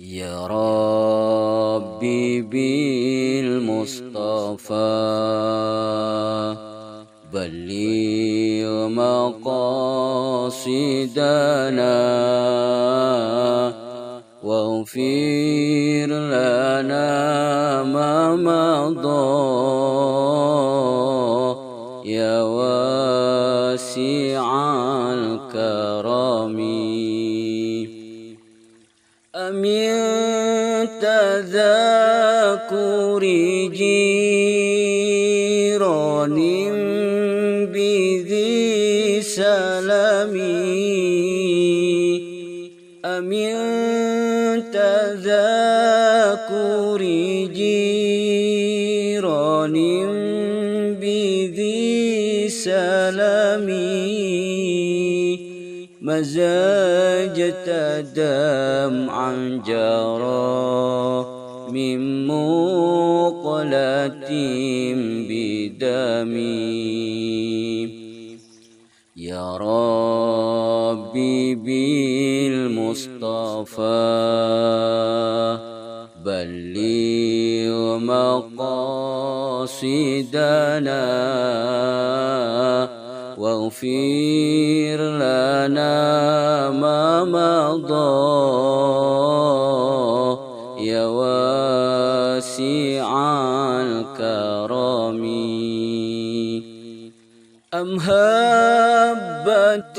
يا ربي بالمصطفى بلغ مقاصدنا واغفر لنا ما مضى. تذاكر جيران بذي سلمي أمن تذاكر جيران بذي سلمي مزاجة دمعا جرى من مقلة بدمي يا ربي بالمصطفى بلغ مقاصدنا واغفر لنا ما مضى. واسع الكرم أم هبت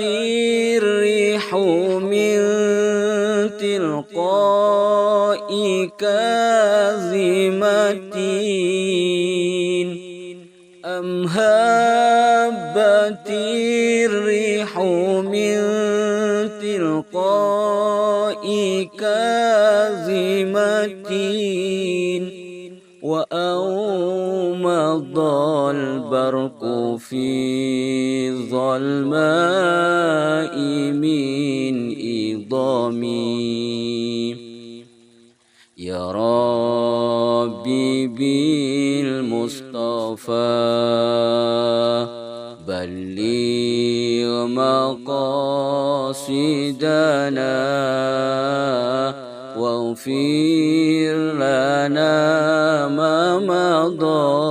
الريح من تلقاء كاظمة أم هبت الريح من تلقاء كاظمة وأومض البرق في الظلماء من إضامي. يا ربي بالمصطفى بلغ مقاصدنا واغفر لنا ما مضى.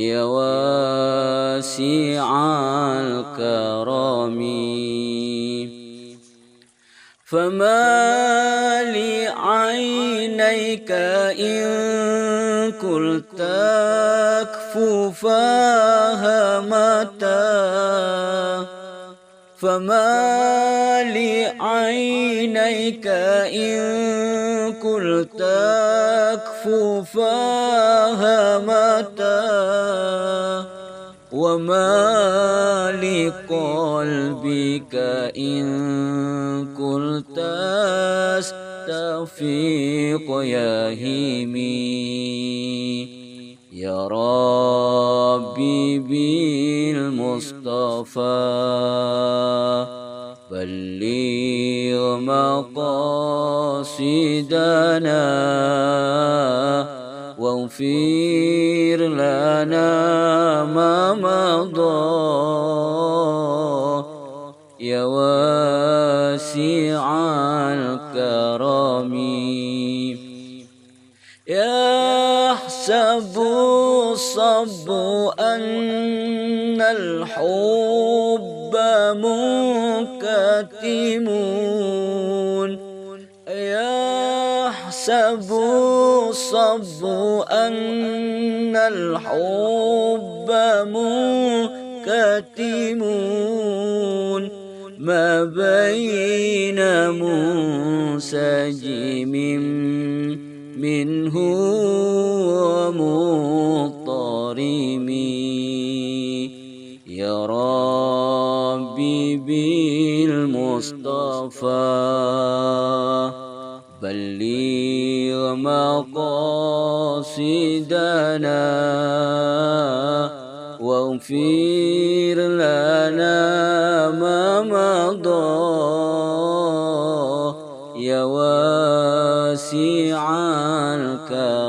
يا واسع الكرم. فما لعينيك إن قلت أكففاها متى فما لعينيك إن قلت أكففاها متى وما لقلبك إن قلت استفيق يا هيمي يا ربي بالمصطفى بلغ مقاصدنا واغفر لنا ما مضى. يا واسع الكرم. يحسب الصب أن الحب منكتمون يحسب الصب أن الحب منكتمون ما بين منسجم منه ومضطرم. بالمصطفى. بلغ مقاصدنا واغفر لنا ما مضى. يا واسع الكرم.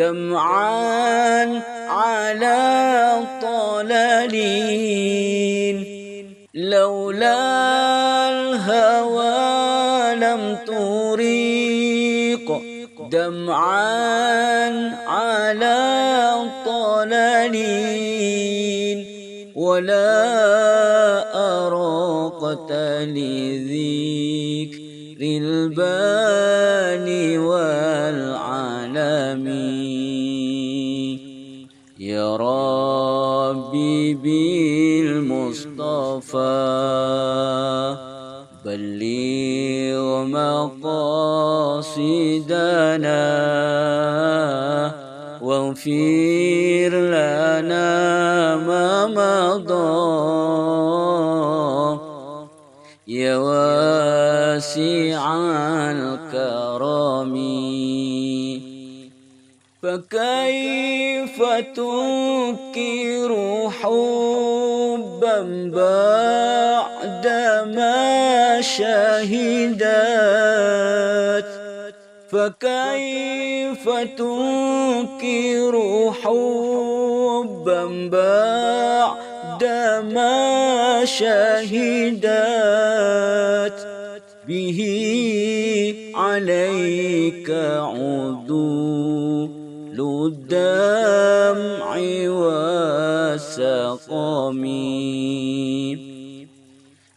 الهوى لم تريق دمعا على طلالين. لولا الهوى لم تريق دمعا على طلالين. ولا أراقت لذكر الباني والعالمين ربي بالمصطفى بلغ مقاصدنا واغفر لنا ما مضى. يا واسع الكرم فكيف تنكر حبا بعدما شهدت فكيف تنكر حبا بعدما شهدت؟ به عليك عدول الدمع والسقم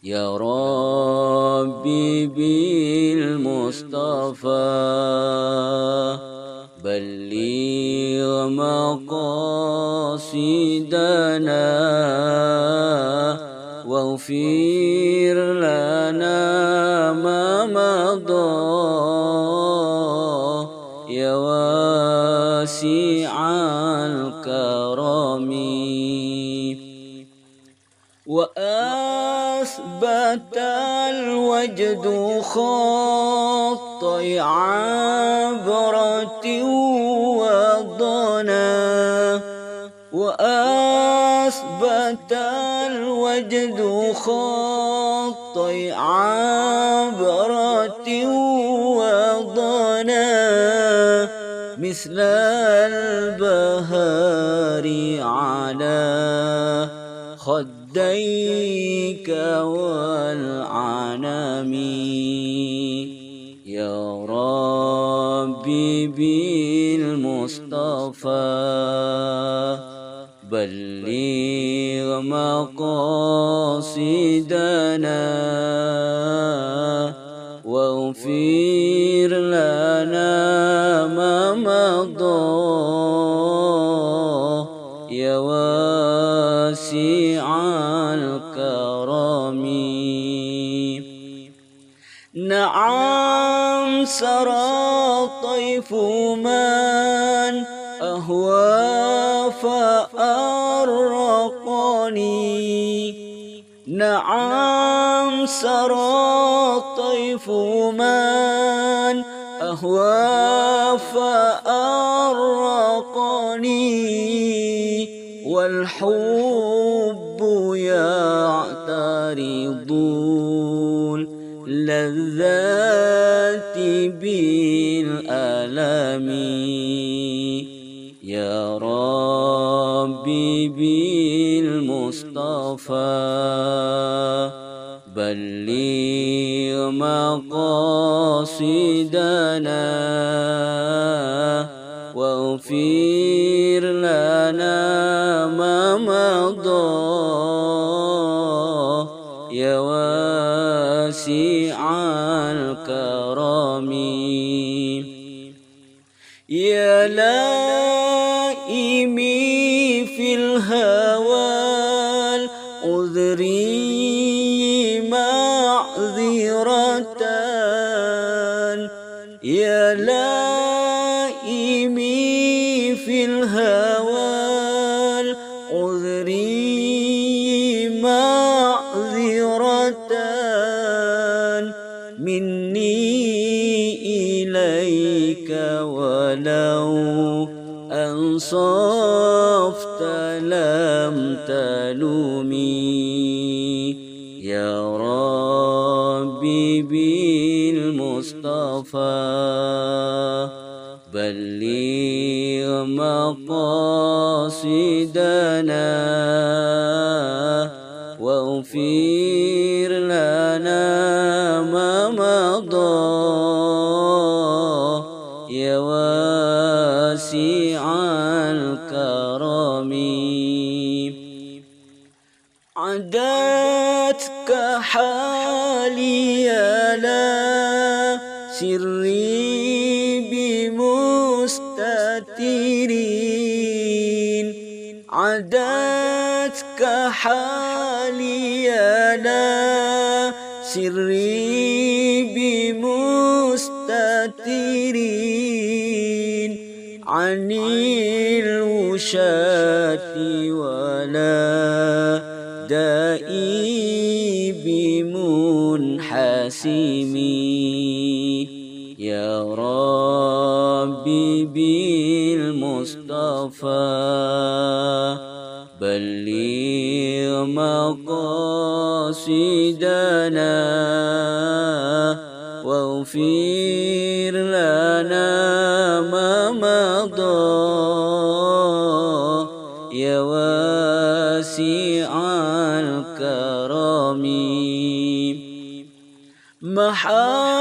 يا ربي بالمصطفى بلغ مقاصدنا واغفر لنا الوجد خطي عبرة وضنا وأثبت الوجد خطي عبرة وضنا مثل البهار على خديك والعنم يا ربي بالمصطفى بلغ مقاصدنا واغفر لنا سرى طيف من أهوى فأرقني نعم سرى طيف من أهوى فأرقني والحب يعترض بالألم يا ربي بالمصطفى بلغ مقاصدنا واغفر لنا ما مضى. يا في تلومي يا ربي بالمصطفى بلغ مقاصدنا. حالي لا سري بمستترين عن الوشاة ولا دائي بمنحسمي يا ربي بالمصطفى بلغ مقاصدنا واغفر لنا ما مضى يا واسع الكرم. محطني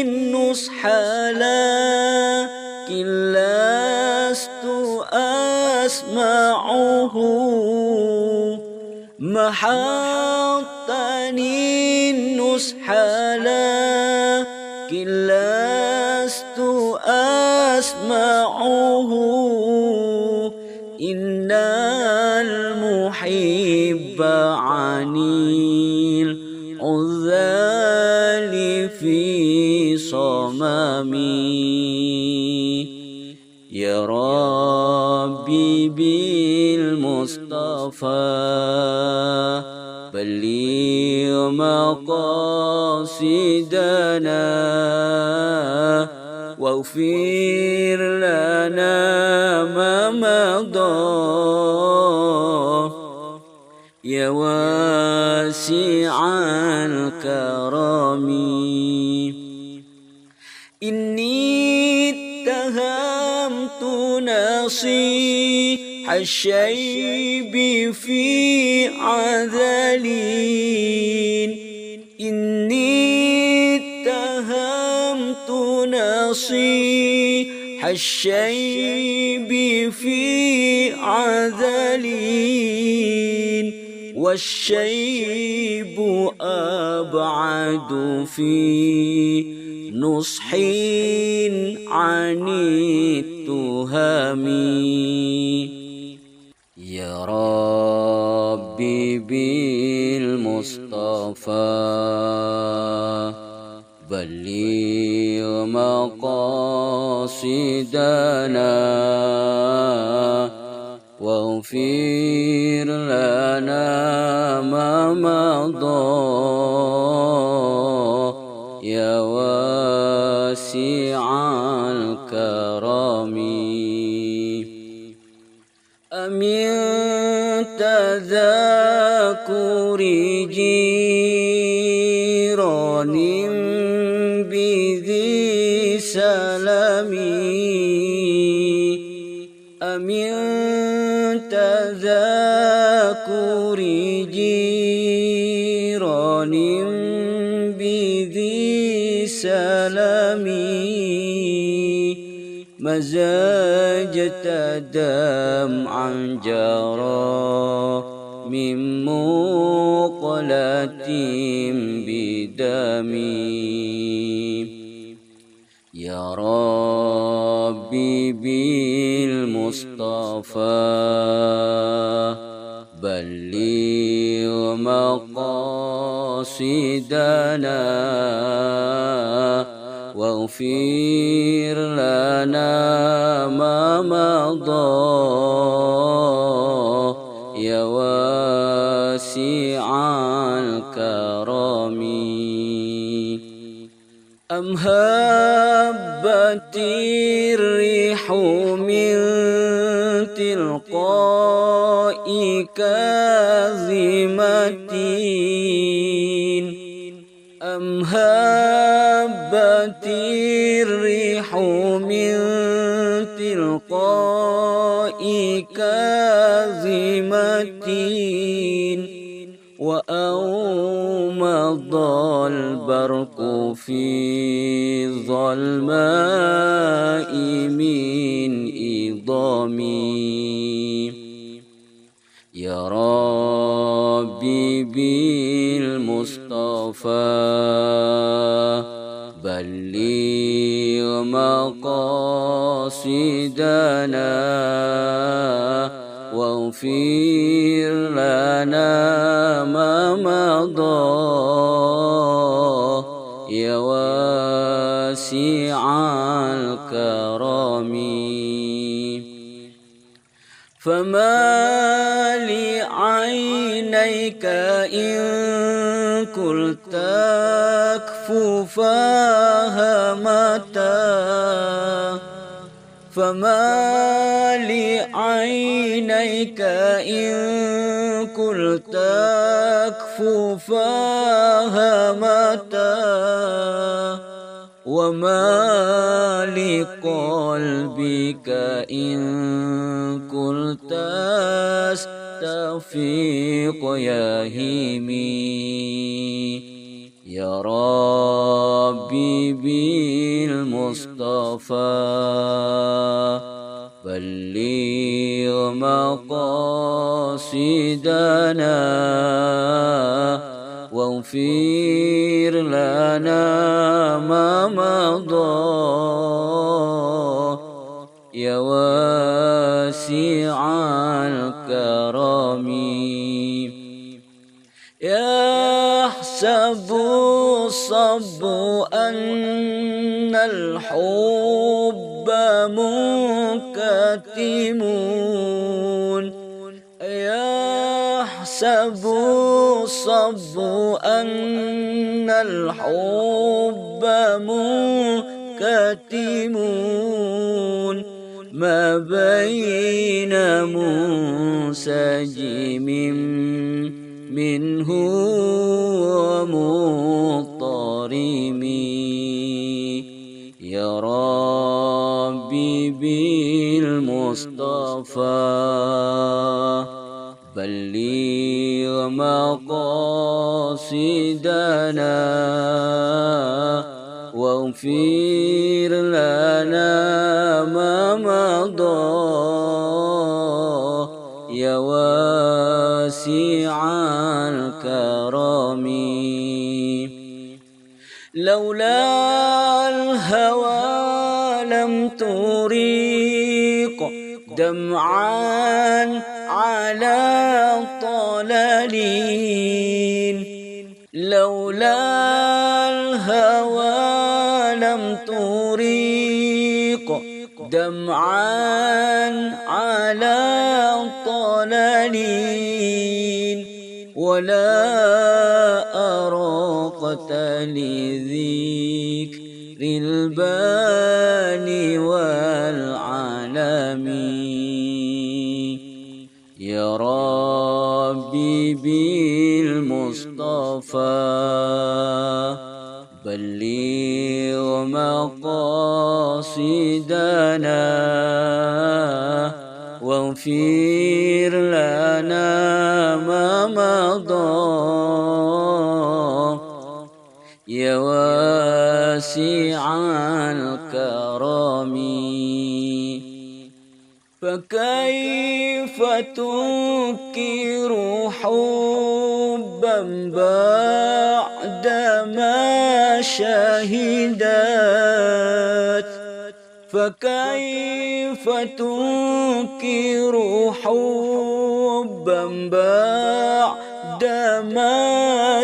النصح لكن لست محطني النصح لكن لست أسمعه. إن المحب عن العذال في صممي يا ربي بالمصطفى بلغ مقاصدنا واغفر لنا ما مضى. يا واسع الكرم إني اتهمت نصيح الشيب في عذلين. إني اتهمت نصيح الشيب في عذلين. والشيب أبعد في نصح عن التهم يا ربي بالمصطفى. بلغ مقاصدنا واغفر لنا ما مضى. يا واسع تذاكر جيران بذي سلمي أمن تذاكر جيران بذي سلمي مزاجة دمعا جرى من مقلة بدمي. يا ربي بالمصطفى بلغ مقاصدنا واغفر لنا ما مضى. أم هبت الريح من تلقاء كاظمة أم هبت البرق في ظلماء من إضامي. يا ربي بالمصطفى بلغ مقاصدنا واغفر لنا ما مضى. يا واسع الكرم. فما لعينيك إن قلت كفوفاها متى فما لعينيك إن قلت كفوفاها متى؟ وما لقلبك إن قلت أستفيق يا هيمي. يا ربي بالمصطفى بلغ مقاصدنا واغفر لنا ما مضى يا واسع الكرم. يحسب الصب أن الحب منكتمون يحسب الصب أن الحب منكتمون. ما بين منسجم منه ومضطرمي يا ربي بالمصطفى. بلغ مقاصدنا واغفر لنا ما مضى. يا واسع الكرم. لولا الهوى لم تريق دمعا على طلالين. لولا الهوى لم تريق دمعا على طلالين. ولا أراقت لذكر الباني والعالم ربي بالمصطفى بلغ مقاصدنا واغفر لنا ما مضى. يا واسع الكرم فكيف تنكر حبا بعدما شهدت. فكيف تنكر حبا بعدما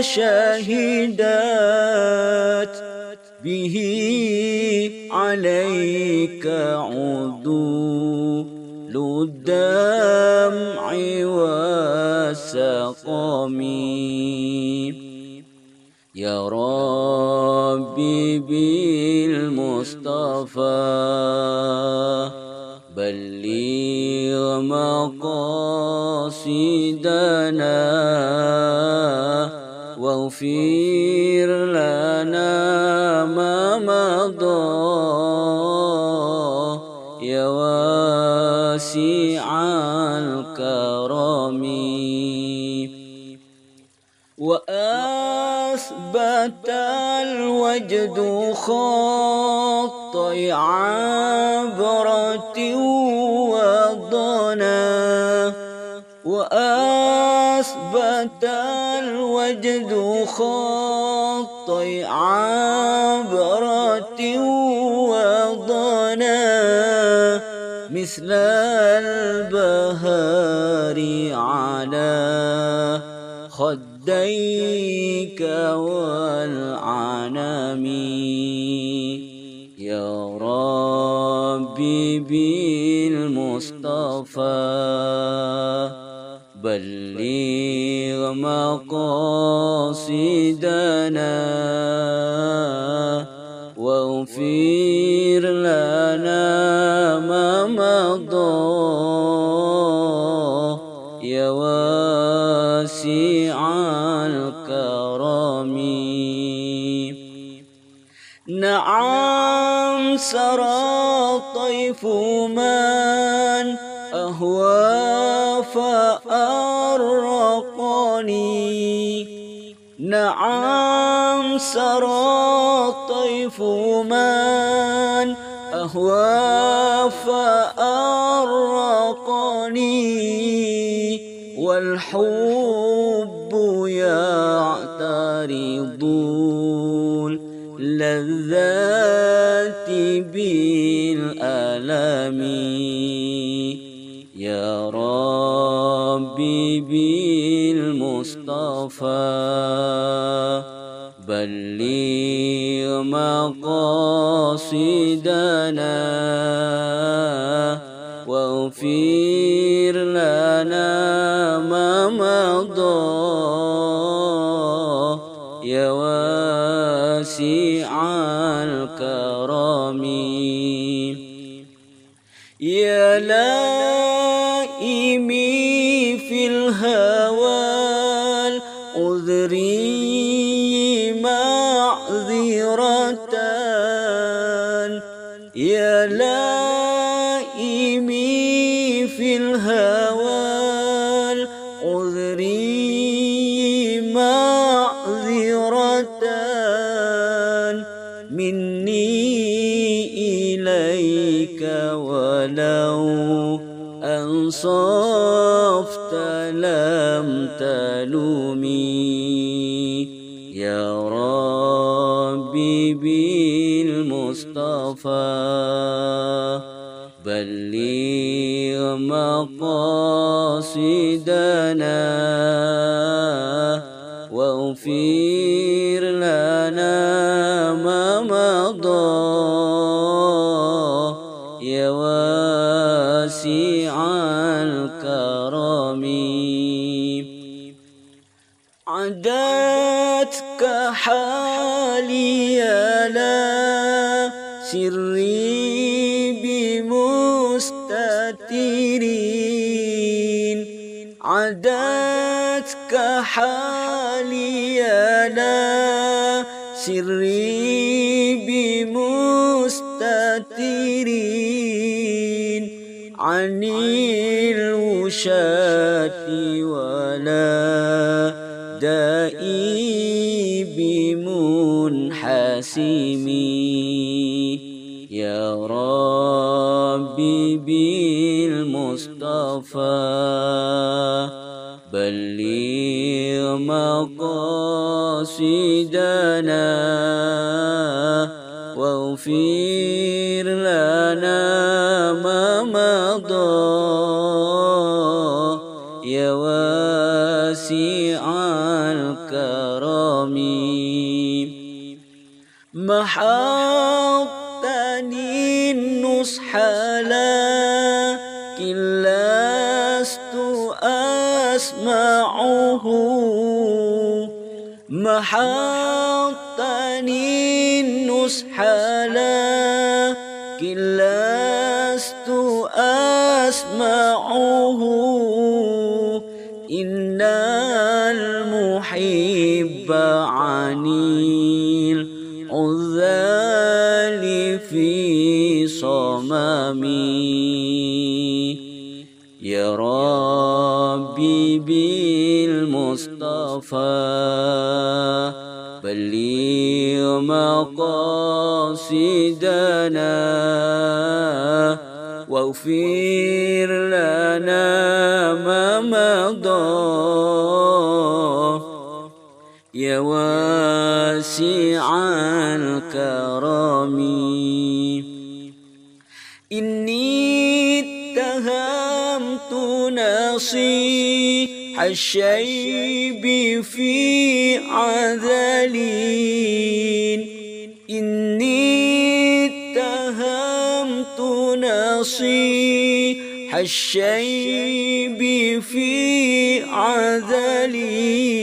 شهدت؟ به عليك عدول الدمع والسقم. يا ربي بالمصطفى بلغ مقاصدنا واغفر الوجد خطي عبرة وضنا وأثبت الوجد خطي عبرة وضنا مثل البهار على خديك والعنم يا ربي بالمصطفى بلغ مقاصدنا واغفر لنا من أهوى فأرقني نعم سرى طيف من أهوى فأرقني والحب بالمصطفى بلغ مقاصدنا. أنصفت لم تلومي. يا ربي بالمصطفى بلغ مقاصدنا. حالي لا سري بمستترين. عدتك حالي لا سري بمستترين. عن الوشاة بمنحسمي يا ربي بالمصطفى بلغ مقاصدنا واغفر محطني النصح لكن لست أسمعه. محطني النصح لكن لست أسمعه. إن المحب عن ربي بالمصطفى. بلغ مقاصدنا واغفر لنا ما مضى. يا واسع الكرم. نصيح الشيب في عذلين. إني اتهمت نصيح الشيب في عذلين.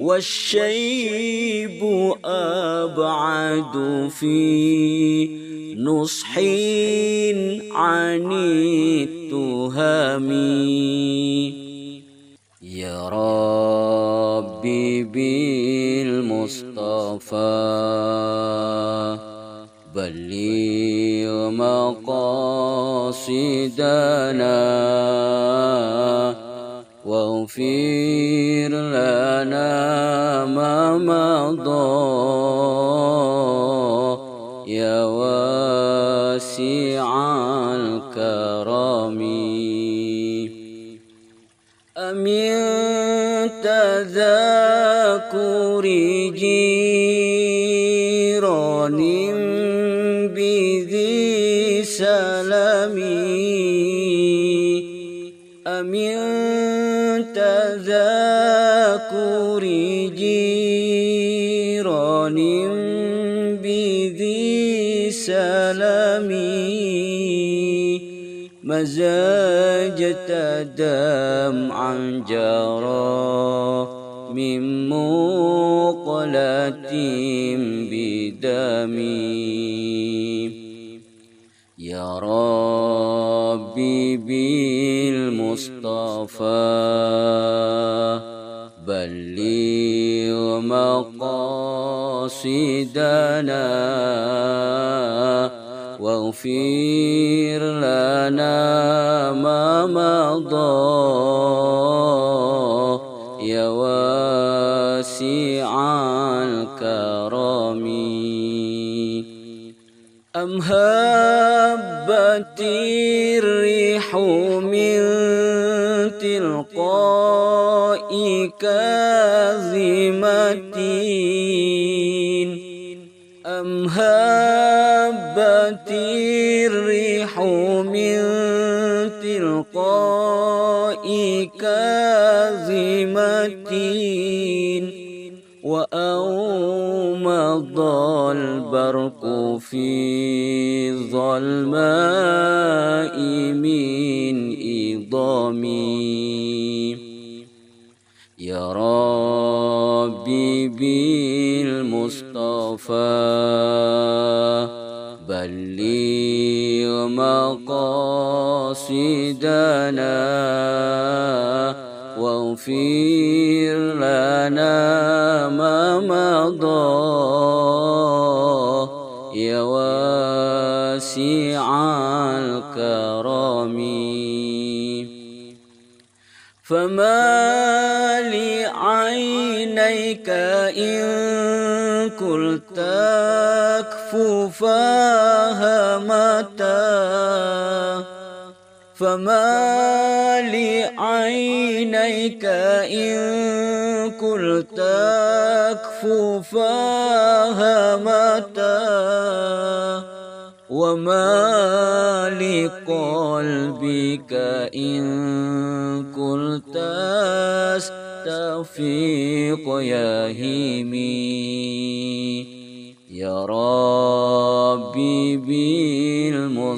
والشيب أبعد في نصح عن التهم يا ربي بالمصطفى بلغ مقاصدنا واغفر لنا ما مضى. جيران بذي سلم أمن تذاكر جيران بذي سلمي مزاجة دمعا جرى مقلة بدمي يا ربي بالمصطفى بلغ مقاصدنا واغفر لنا ما مضى. الكرم أم هبت الريح من تلقاء كاظمة. أم هبت الريح من تلقاء كاظمة. وأومض البرق في ظلماء من إضامي. يا ربي بالمصطفى بلغ مقاصدنا واغفر واسع الكرم. فما لعينيك إن قلت أكففاها متى فما لعينيك إن قلت أكففاها متى وما لقلبك إن قلت استفيق يا هيمي يا ربي بالمصطفى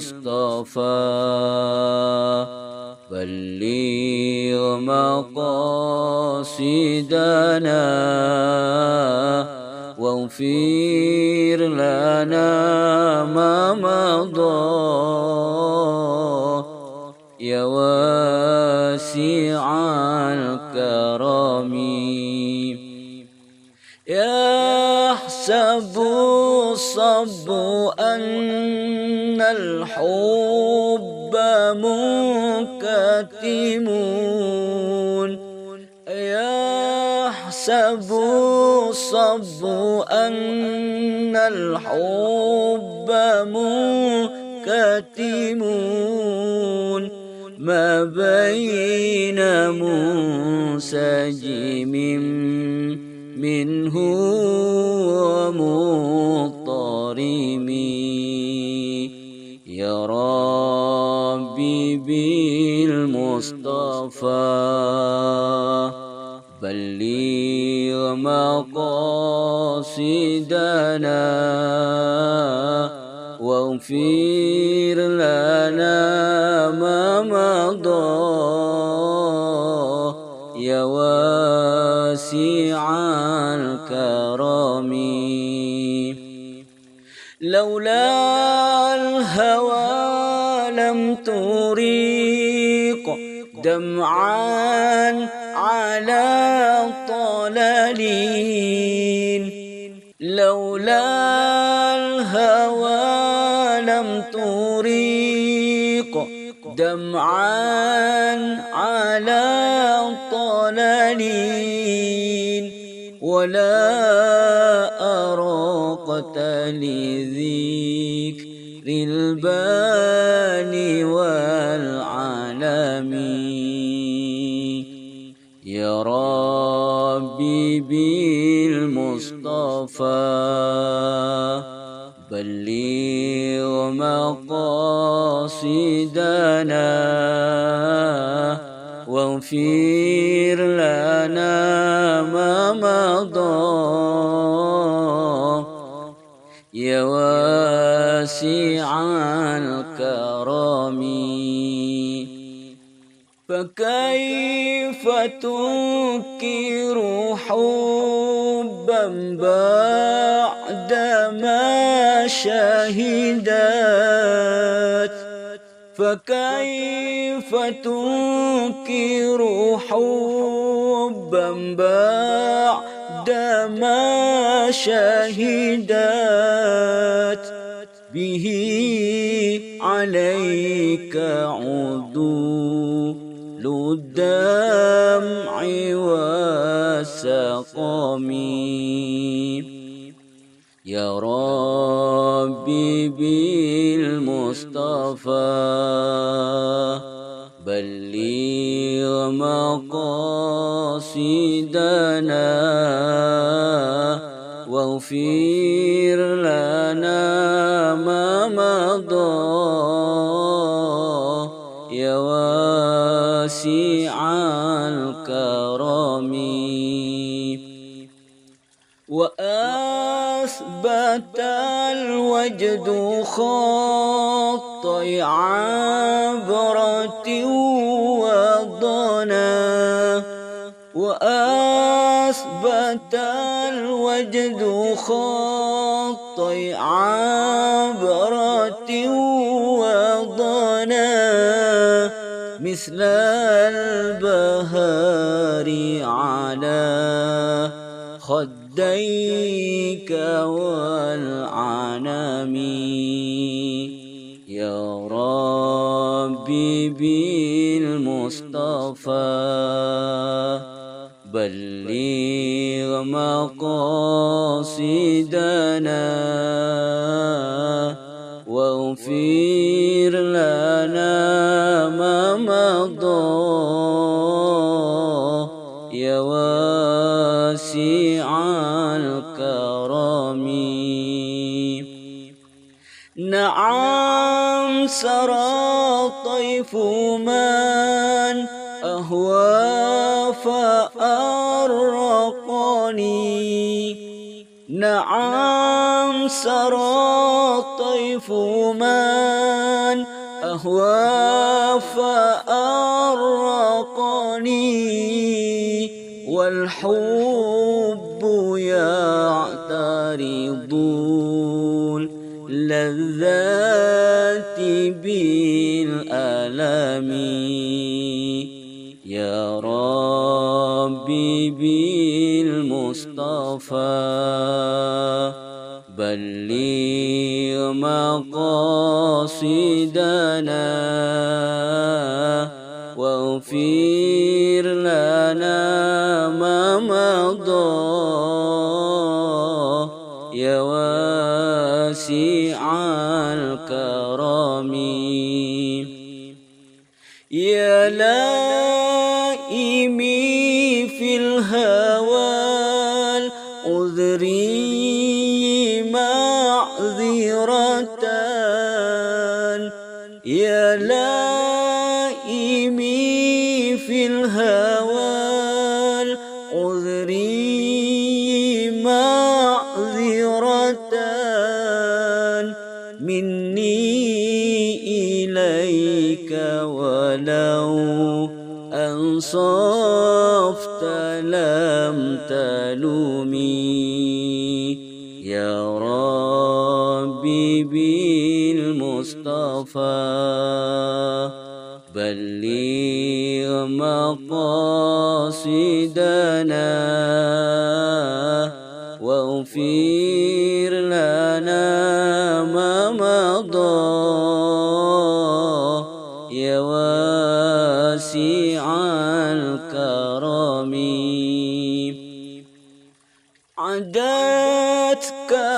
بلغ مقاصدنا واغفر لنا ما مضى. يا واسع الكرم. يحسب الصب أن الحب منك كاتمون يحسب الصب أن الحب منكتمون ما بين منسجم منه ومضطرم. يا ربي بالمصطفى. مقاصدنا. واغفر لنا ما مضى. يا واسع الكرم. لولا الهوى لم تريق دمعا على طلالين لولا الهوى لم تريق دمعا على طلالين ولا أراقت لذكر الباني والعالمين ربي بالمصطفى. بلغ مقاصدنا واغفر لنا ما مضى. يا واسع الكرم. فكيف تنكر حبا بعدما شهدت. فكيف تنكر حبا بعدما شهدت؟ به عليك عدو والسقم يا ربي بالمصطفى بلغ مقاصدنا واغفر لنا ما مضى. يا واسع الوجد خطي عبرة وضنا وأثبت الوجد خطي عبرة وضنا مثل البهار على خديك والعنم يا ربي بالمصطفى بلغ مقاصدنا واغفر لنا سرى طيف من أهوى فأرقني نعم سرى طيف من أهوى فأرقني والحب بلغ مقاصدنا. أنصفت لم تلومي. يا ربي بالمصطفى بلغ مقاصدنا.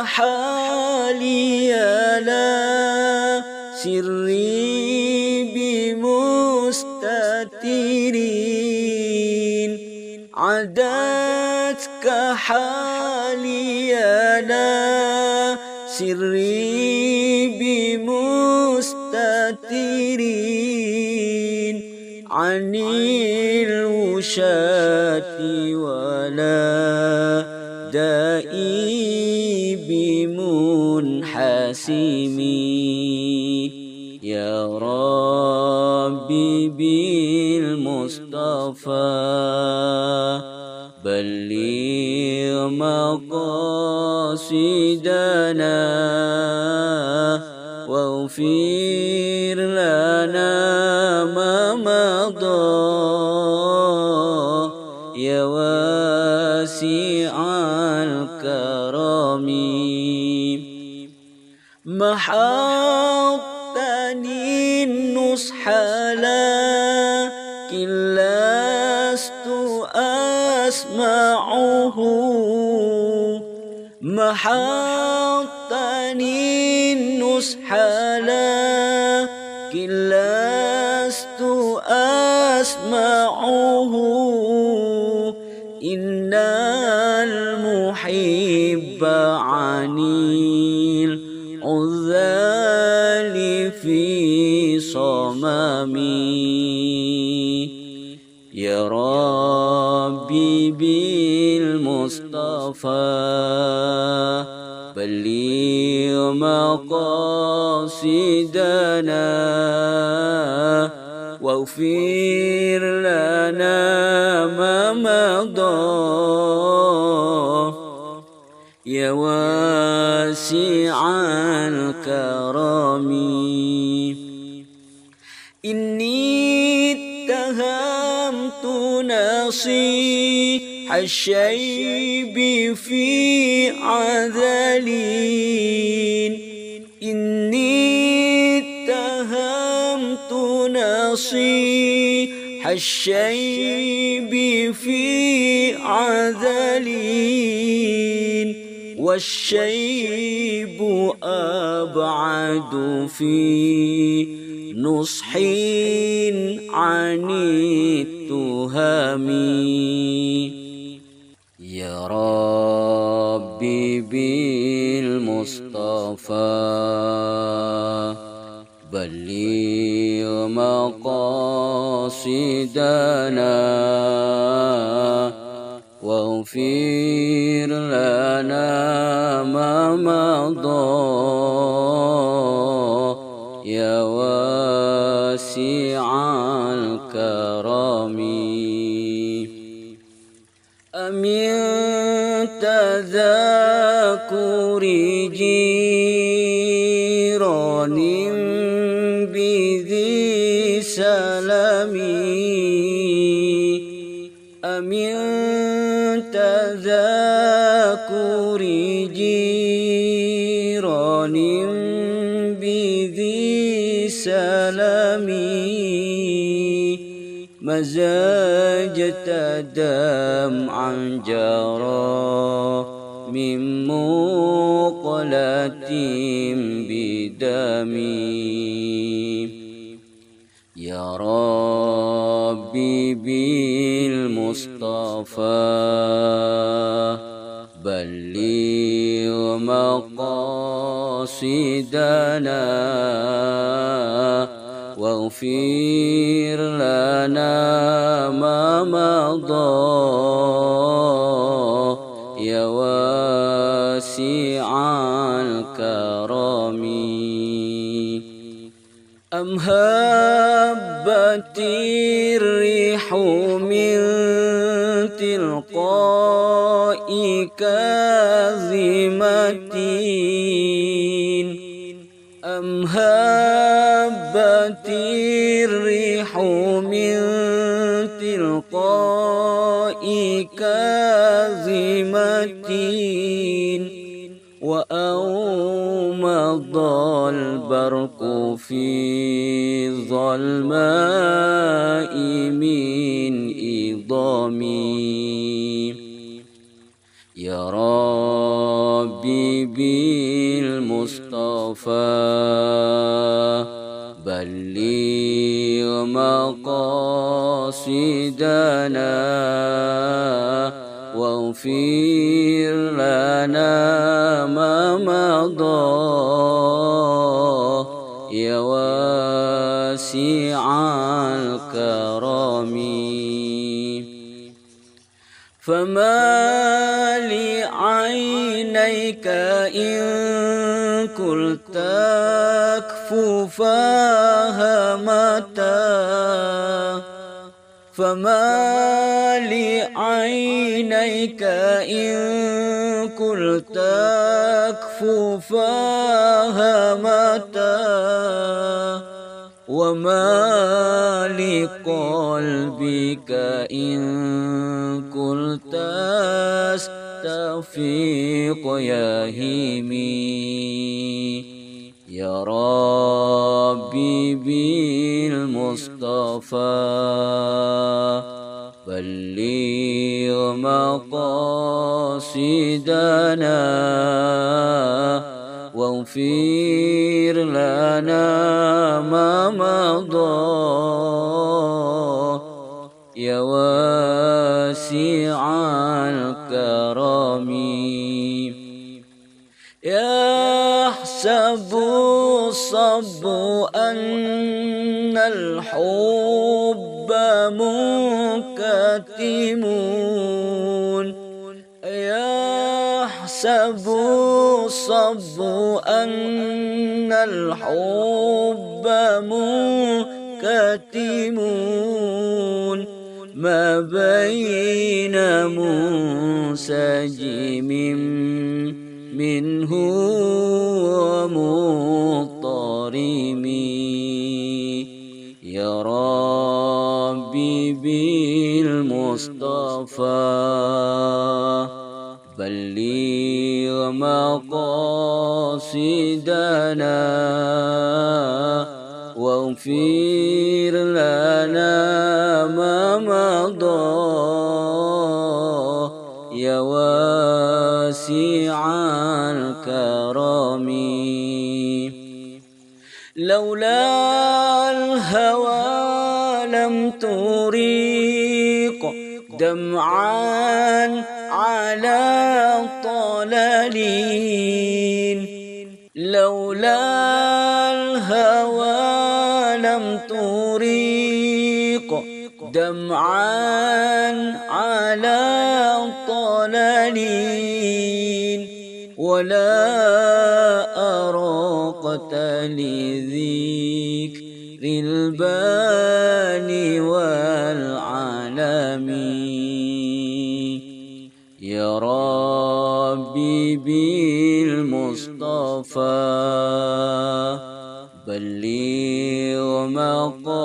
حالي لا سري بمستترين. عدتك حالي لا سري بمستترين. عن الوشاة بمنحسمي يا ربي بالمصطفى بلغ مقاصدنا واغفر محطني النصح لكن لست أسمعه. محطني النصح لكن لست أسمعه. إن المحب ربي بالمصطفى. بلغ مقاصدنا واغفر لنا ما مضى. يا واسع الكرم نصيح الشيب في عذلين. إني اتهمت نصيح الشيب في عذلين. والشيب أبعد في نصح عن التهم يا ربي بالمصطفى بلغ مقاصدنا واغفر لنا ما مضى. تذاكر جيران بذي سلمي أمن تذاكر جيران بذي سلمي مزاجة دمعا جرى من مقلة بدمي يا ربي بالمصطفى بلغ مقاصدنا. واغفر لنا ما مضى يا واسع الكرم. أم هبت الريح من تلقاء كاظمة كاظمة وأومض البرق في ظلماء من إضامي. يا ربي بالمصطفى بلغ مقاصدنا. واغفر لنا ما مضى يا واسع الكرم. فما لعينيك إن قلت أكففاها متى فما لعينيك إن قلت أكففاها متى وما لقلبك إن قلت استفيق يا هيمي يا ربي بالمصطفى بلغ مقاصدنا واغفر لنا ما مضى. يا واسع الكرم. يحسب الصب أن الحب منكتمون يحسب الصب أن الحب منكتمون ما بين منسجم منه ومضطرم. بالمصطفى بلغ مقاصدنا واغفر لنا ما مضى. يا واسع الكرم. لولا دمعا على طلالين. لولا الهوى لم تريق دمعا على طلالين. ولا أراقت لذكر الباني يا ربي بالمصطفى بلغ مقاصدنا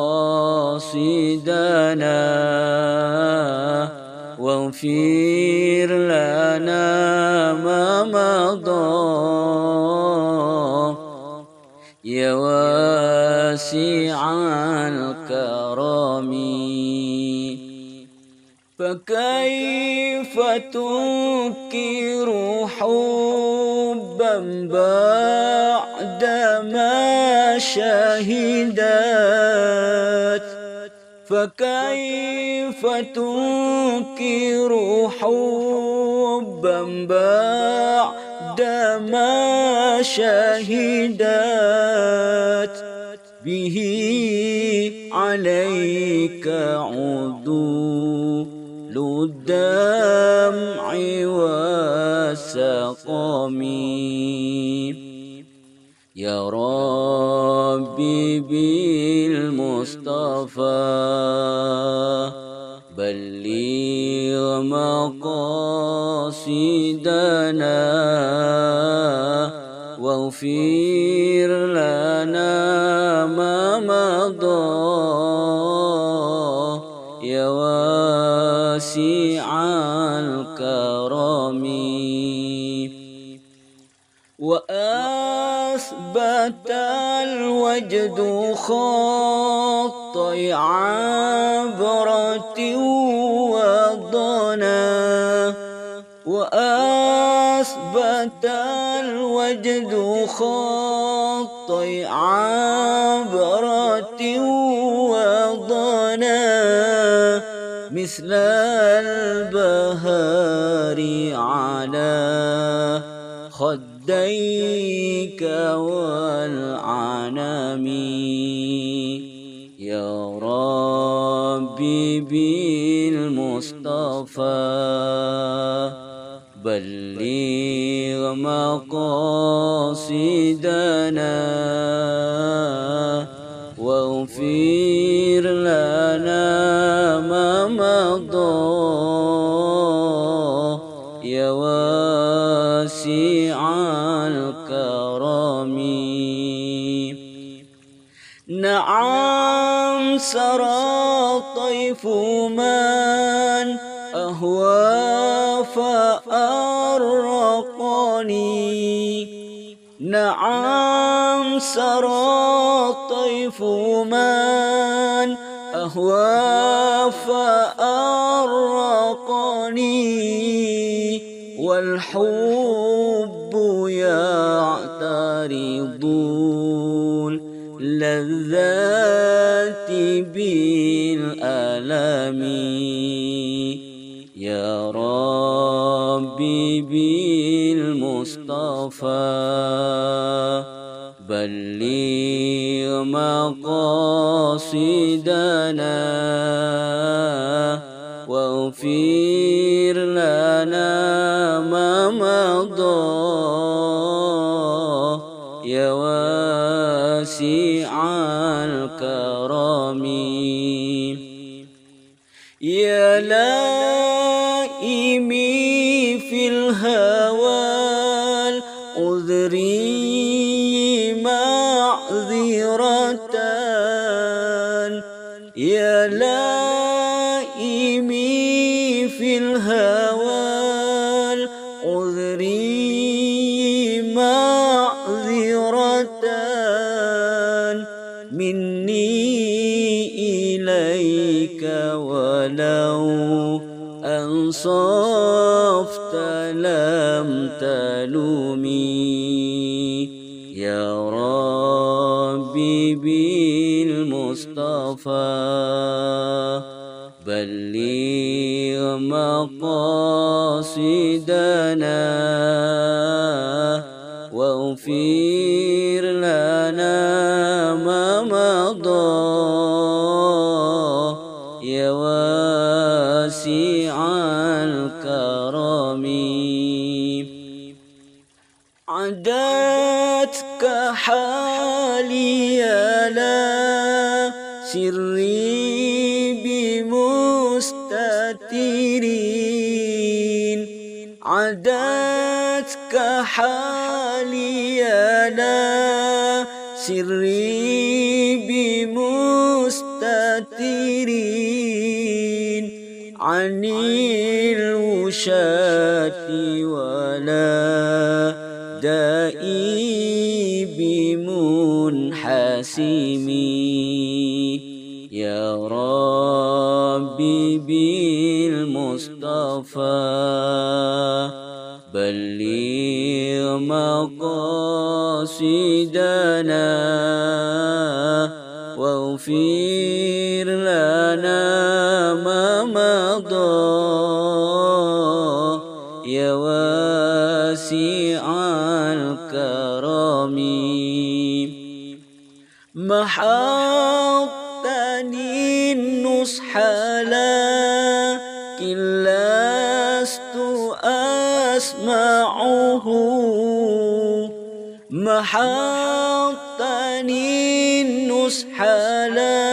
واغفر لنا ما مضى. يا واسع الكرم. فكيف تنكر حبا بعدما شهدت؟ فكيف تنكر حبا بعدما شهدت؟ به عليك عدو الدمع والسقم. يا ربي بالمصطفى بلغ مقاصدنا واغفر لنا واسع الكرم وأثبت الوجد خط عبرة وضنا. وأثبت الوجد خط عبرة خديك والعنم يا ربي بالمصطفى بلغ مقاصدنا. سرى طيف من أهوى فأرقني نعم سرى طيف من أهوى فأرقني والحب يعترض اللذات بالألم يا ربي بالمصطفى بلغ مقاصدنا. أنصفت لم تلومي. يا ربي بالمصطفى بلغ مقاصدنا. حالي لا سري بمستترين. عدتك حالي لا سري بمستترين. عن الوشاة بمنحسمي يا رب ربي بالمصطفى بلغ مقاصدنا واغفر محطني النصح لكن لست أسمعه. محطني النصح لكن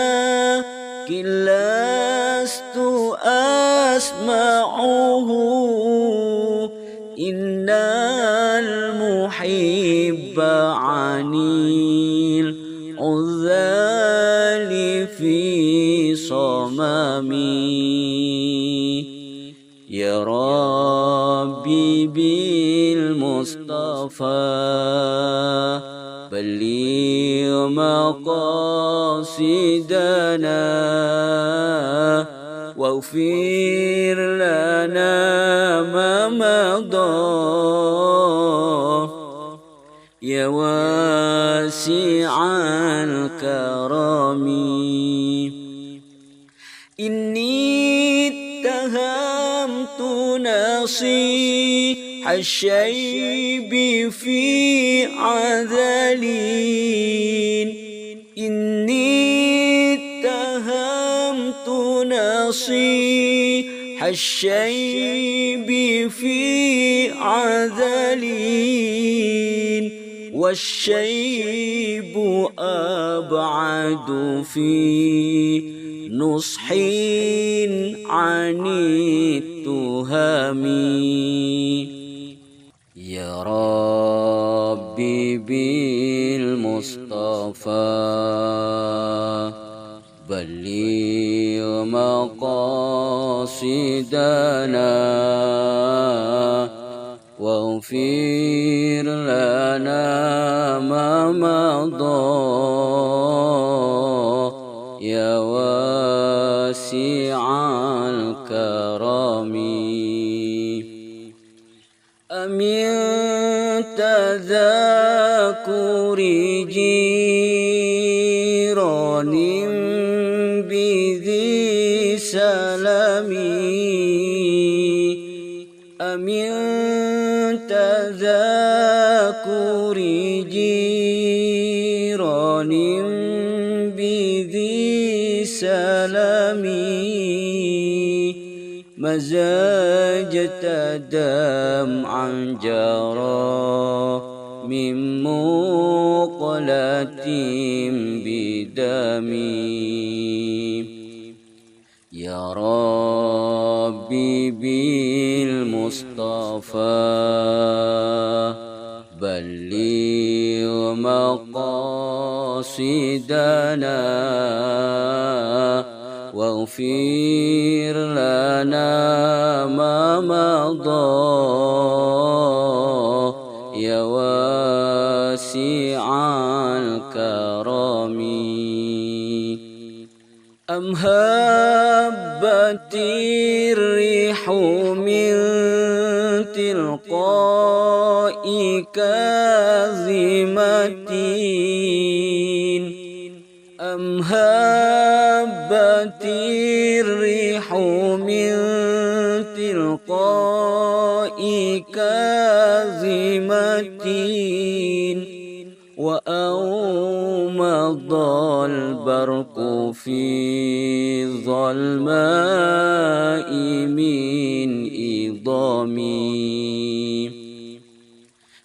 ربي بالمصطفى. بلغ مقاصدنا واغفر لنا ما مضى. يا واسع الكرم. نصيح الشيب في عذلين إني اتهمت نصيح الشيب في عذلين والشيب أبعد في نصح عن التهم يا ربي بالمصطفى بلغ مقاصدنا واغفر لنا ما مضى. تذاكر جيران بذي سلمي مزاجة دمعا جرى من مقلة بدمي يا ربي بالمصطفى بلغ مقاصدنا واغفر لنا ما مضى. يا واسع الكرم أم هبت من تلقاء كاظمة أم هبت الريح من تلقاء كاظمة وأومض البرق في ظلماء من إضامي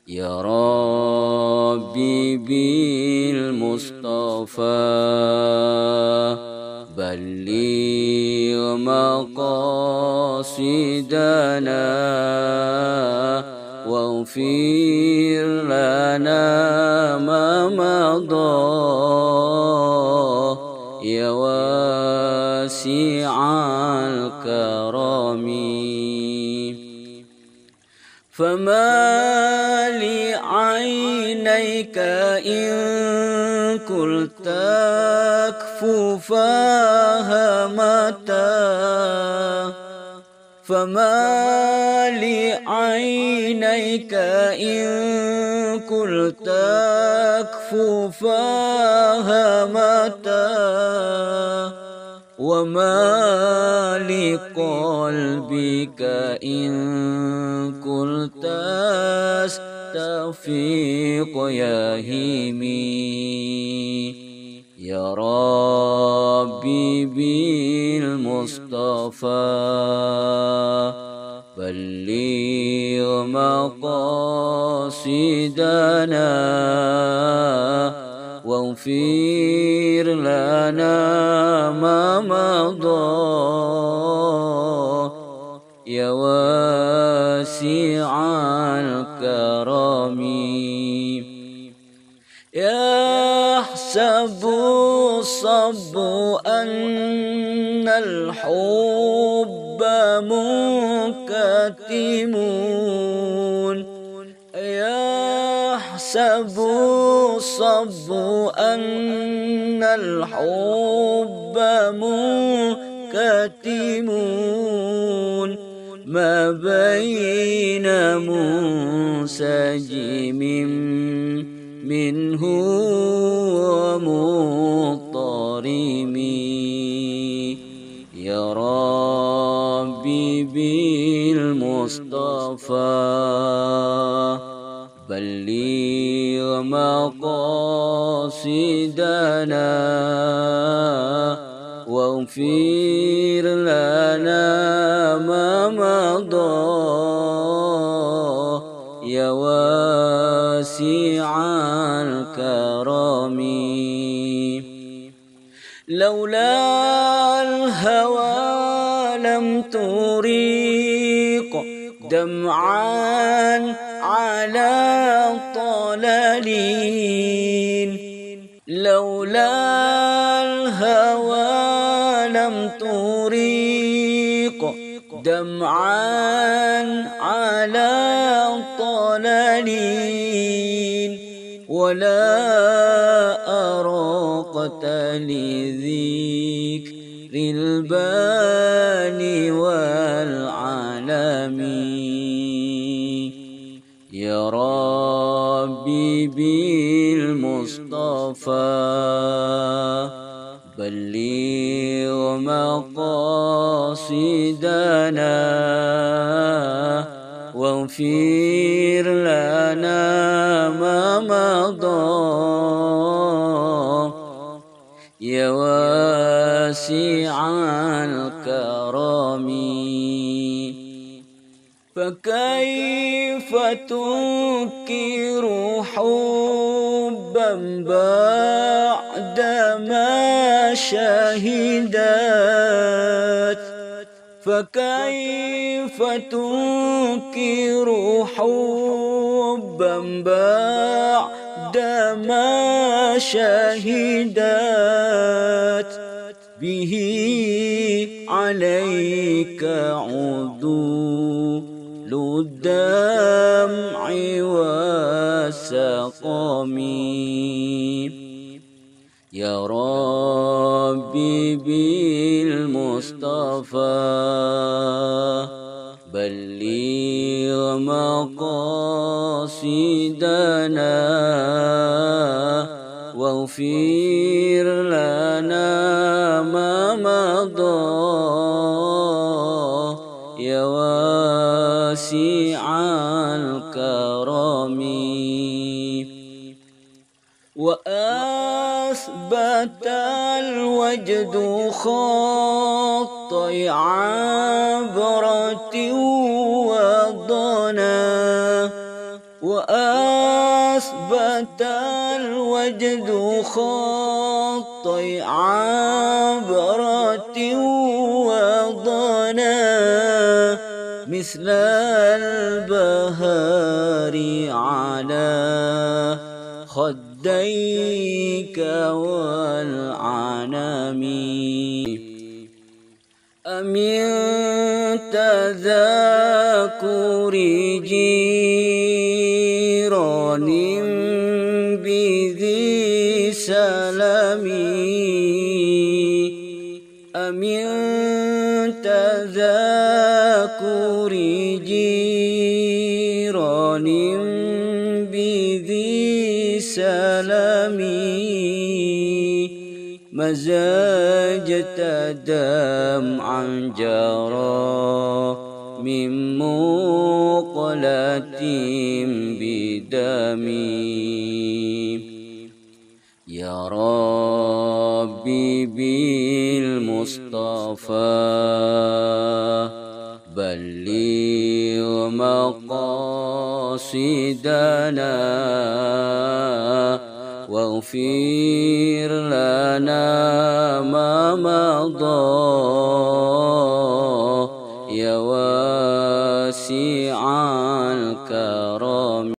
يا ربي بالمصطفى بلغ مقاصدنا واغفر لنا ما مضى. يا واسع الكرم. فما لعينيك إن كل تكفو فهمتا فما لعينيك إن كل تكفو فهمتا وما لقلبك إن قلت استفيق يا هيمي يا ربي بالمصطفى بلغ مقاصدنا واغفر لنا ما مضى يا واسع الكرم يحسب الصب أن الحب منكتمون يحسب الصب أن الحب منكتمون ما بين منسجم منه ومضطرم. يا ربي بالمصطفى بلغ مقاصدنا واغفر لنا ما مضى. يا واسع الكرم. لولا تريق دمعا على طلالين. لولا الهوى لم تريق دمعا على طلالين. ولا أراقت لذكر الباني ربي بالمصطفى. بلغ مقاصدنا واغفر لنا ما مضى. يا واسع الكرم. فكيف تنكر حبا بعدما شهدت فكيف تنكر حبا بعدما شهدت؟ به عليك عدو الدمع والسقم يا ربي بالمصطفى بلغ مقاصدنا واغفر لنا ما مضى. يا واسع الوجد خط عبرة وضنا وأثبت الوجد خط عبرة وضنا مثل البهار على خديك والعنم من تذاكر جيران بذي سلام. أمن تذاكر جيران بذي سلام. مزاجة دمعا جرى من مقلة بدمي. يا ربي بالمصطفى بلغ مقاصدنا. واغفر لنا ما مضى يا واسع الكرم